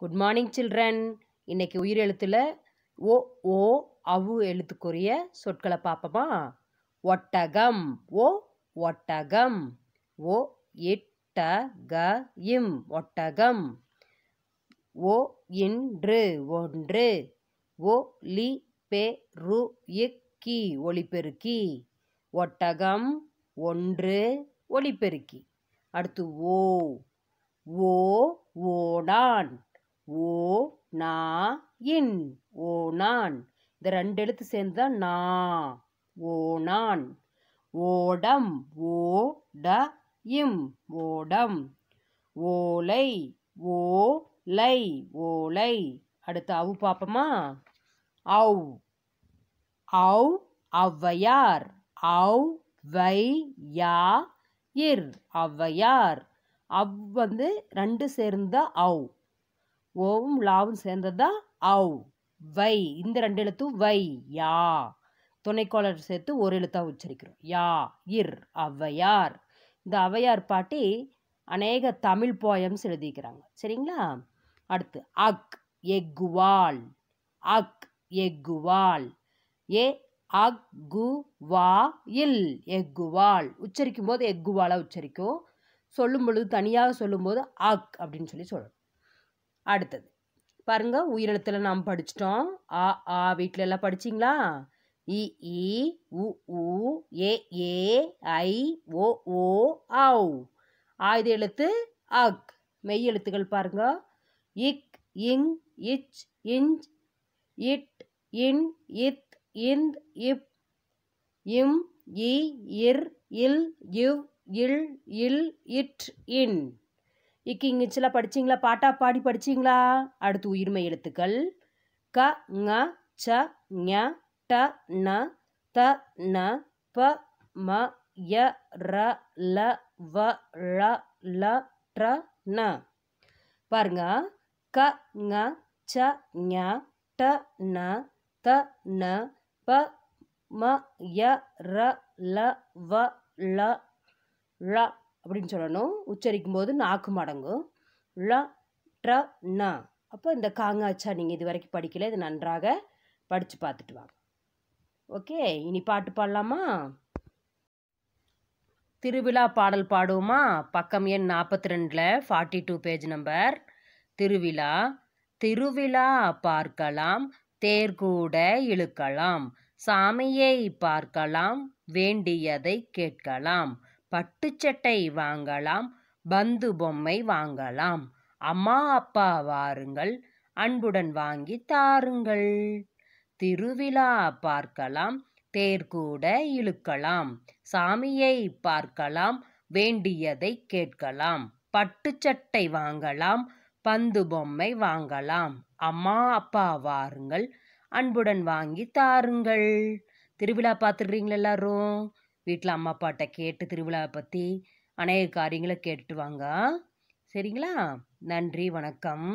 Good morning children இன்னைக்கு உயிர் எழுத்தில் ஓ ஓ அவு எழுத்துக்குரிய சொற்களை பார்ப்போமா? ஒட்டகம். ஓ ஒட்டகம். ஓ இட்ட க இம் ஒட்டகம். ஓ இன்று. ஒன்று. ஓ லி பே ரு இக்கி ஒளிபெருக்கி ஒட்டகம். ஒன்று. ஒளிபெருக்கி அடுத்து ஓ. ஓ ஓடான் ஓ நா இன் ஓனான் இந்த ரெண்டு எழுத்து சேர்ந்து தான் நா ஓனான் ஓடம் ஓ ட இம் ஓடம். ஓலை ஓலை ஓலை. அடுத்து அவு பார்ப்போமா அவ் அவ் ஔவையார். அவ் வை யா இர் ஔவையார். அவ் வந்து ரெண்டு சேர்ந்த அவ் ஓவும் லாவும் சேர்ந்தது? தான் அவ் வை. இந்த ரெண்டு எழுத்தும் வை. யா. துணைக்கோளர் சேர்த்து ஒரு எழுத்தாக உச்சரிக்கிறோம். யா இர் ஔவையார். இந்த ஔவையார் பாட்டி அநேக தமிழ் போயம்ஸ் எழுதிக்கிறாங்க. சரிங்களா? அடுத்து அக் எக்குவால் அக் எக்குவால் ஏ அக் கு வா இல் எக்குவால் உச்சரிக்கும் போது எக்குவாலாக உச்சரிக்கும். சொல்லும் பொழுது தனியாக சொல்லும்போது அக் அப்படின்னு சொல்லி சொல்லணும். அடுத்தது. பாருங்க உயிரெழுத்தில் நாம் படிச்சிட்டோம். ஆ ஆ வீட்டில எல்லாம் படிச்சிங்களா? இ இ உ உ ஏ ஏ ஐ ஓ ஓ ஔ ஆயுத எழுத்து அக். மெய் எழுத்துக்கள் பாருங்க. இக் இங் இச் இஞ்ச் இட் இன் இத் இந்த் இப் இம் இ இர் இல் இவ் இல் இல் இட் இன். இக்கு இங்கிச்செல்லாம் படிச்சிங்களா? பாட்டா பாடி படிச்சிங்களா? அடுத்து உயிர்மை எழுத்துக்கள். க ங ச ஞ ட ந த ந ப ம ய ர ல வ ழ ல ட்ர ந. பாருங்க. க ங ச ஞ ட ந த ந ப ம ய ர ல வ ல ழ அப்படின்னு சொல்லணும். உச்சரிக்கும் போது நாக்கு மடங்கும் ல ட்ர ந. அப்போ இந்த காங்காச்சா நீங்கள் இது வரைக்கும் படிக்கல. இது நன்றாக படித்து பார்த்துட்டு வாங்க. ஓகே இனி பாட்டு பாடலாமா? திருவிழா பாடல் பாடுவோமா? பக்கம் எண் நாற்பத்தி ரெண்டில் ஃபார்ட்டி டூ பேஜ் நம்பர் திருவிழா திருவிழா பார்க்கலாம். தேர்கூட இழுக்கலாம். சாமியை பார்க்கலாம். வேண்டியதை கேட்கலாம். பட்டுச்சட்டை வாங்கலாம் பந்து பொம்மை வாங்கலாம். அம்மா அப்பா வாருங்கள் அன்புடன் வாங்கி தாருங்கள். திருவிழா பார்க்கலாம் தேர்கூட இழுக்கலாம் சாமியை பார்க்கலாம் வேண்டியதை கேட்கலாம். பட்டுச்சட்டை வாங்கலாம் பந்து பொம்மை வாங்கலாம். அம்மா அப்பா வாருங்கள் அன்புடன் வாங்கி தாருங்கள். திருவிழா பார்த்துடுறீங்களா எல்லாரும்? வீட்டில் அம்மா அப்பாட்ட கேட்டு திருவிழாவை பற்றி அநேக காரியங்களை கேட்டுட்டு வாங்க. சரிங்களா? நன்றி வணக்கம்.